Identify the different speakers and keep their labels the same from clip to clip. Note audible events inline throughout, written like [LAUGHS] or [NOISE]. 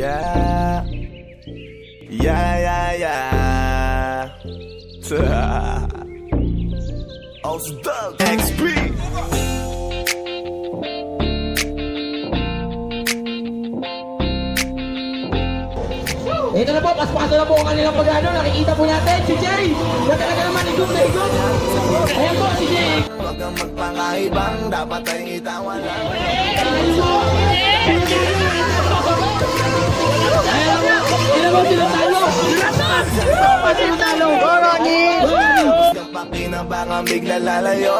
Speaker 1: [LAUGHS] Yeah. Yeah, yeah, yeah. Ausdog XP.
Speaker 2: Ito na po, paspaso na po ang kanilang pag-ano. Nakikita po natin si Jay. Na talaga naman na. Ayan po si Jay.
Speaker 1: Huwag kang magpakaibang, dapat ay itawan lang.
Speaker 2: Ayan
Speaker 1: kang pakinabangan, bigla lalayo.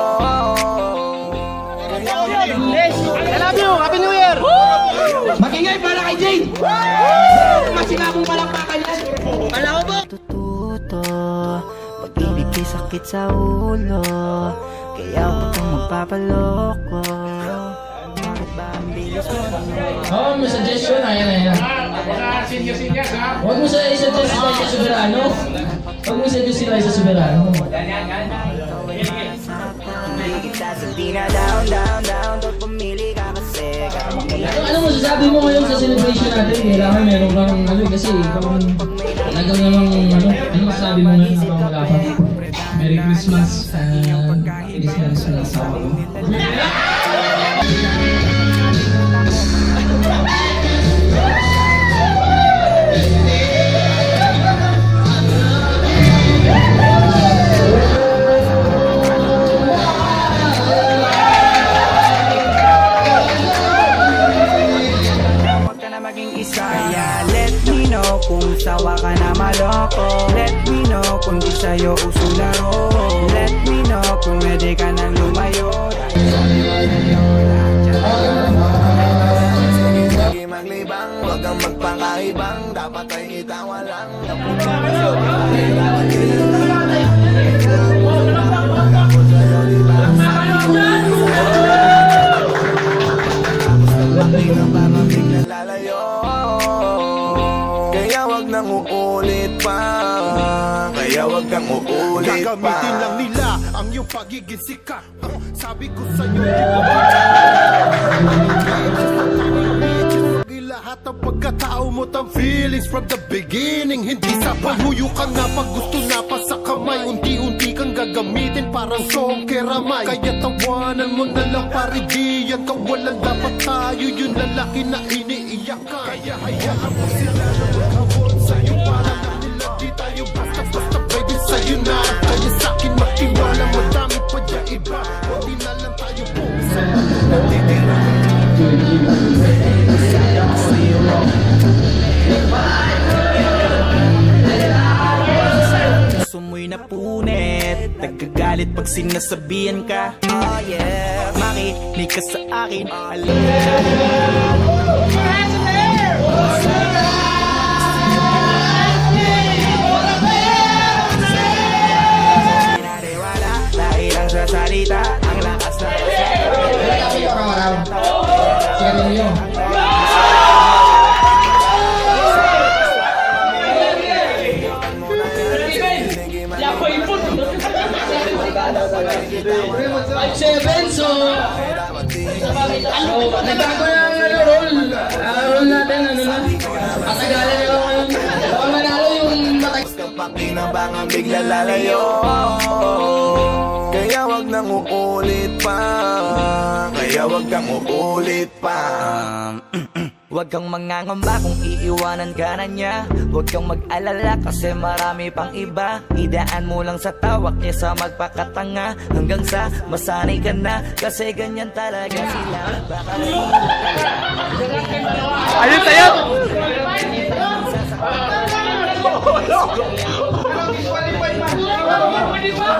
Speaker 2: I love you! Happy New Year! Magingay para kay Jay! Masinabong palakpakan yan! Alam mo
Speaker 3: Tututo Pag-ibig ay sakit sa ulo Kaya huwag kang magpapaloko Bakit ba ang bilis mo
Speaker 2: Oh, may suggestion. Ayan, ayan. Huwag mo sa i-suggest sila sa Soberano. Huwag mo i-suggest sila sa Soberano.
Speaker 3: Na pumili ka kasi
Speaker 2: Ano, ano mo sasabi mo ngayon sa celebration natin? Kailangan meron kang ano kasi ikaw ang talagang namang ano, ano masasabi mo ngayon habang malapit?
Speaker 4: Merry Christmas and Feliz Christmas sa ako.
Speaker 3: Kung sawa ka na maloko. Let me know kung di sa'yo uso laro Let me know kung pwede ka nang lumayo.
Speaker 1: Sige maglibang, huwag kang magpakaibang, dapat ay itawan lang. Pakinabangan, wag nang uulit pa. Kaya wag kang uulit pa.
Speaker 5: Gagamitin lang nila ang iyong pagiging sikat. Sabi ko sa'yo, di ko lahat ng pagkatao mo tam feelings from the beginning. Hindi sa paghuyo ka na pag gusto na pa sa kamay. Unti-unti kang gagamitin parang song keramay. Kaya tawanan mo na lang pare di yan kawalan Dapat tayo yung lalaki na iniiyak ka. Kaya hayaan mo sila
Speaker 3: Napunit Nagkagalit pag sinasabihan ka. Oh yeah. Makinig ka sa akin. Alam mo Pinariwala
Speaker 2: Five seven, so... Ano, nagbago na ang ano, roll. Ah, roll natin, ano na. Patagalan na ako ngayon. Baka manalo yung matag...
Speaker 1: Kapag kinabangan bigla lalayo Kaya wag nang uulit pa Kaya wag kang uulit pa
Speaker 3: Huwag kang mangangamba kung iiwanan ka na niya. Huwag kang mag-alala kasi marami pang iba. Idaan mo lang sa tawak niya sa magpakatanga. Hanggang sa masanay ka na Kasi ganyan talaga sila. Baka
Speaker 4: Ayun! Tayo!
Speaker 3: Pag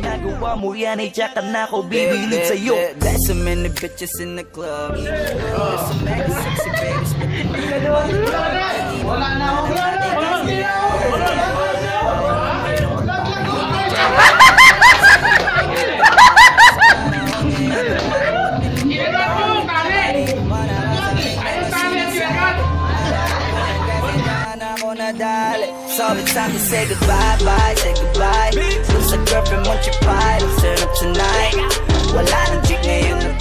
Speaker 3: nagawa mo yan ay tsaka na ako bibilid sa'yo. There's so many bitches in the club. There's so many sexy babies
Speaker 2: Wala na ako.
Speaker 3: ako all the time to say goodbye, bye, say goodbye. What's a girlfriend, want your pie? Let's turn up tonight. Well,
Speaker 2: I don't think they're in the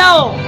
Speaker 2: lâu.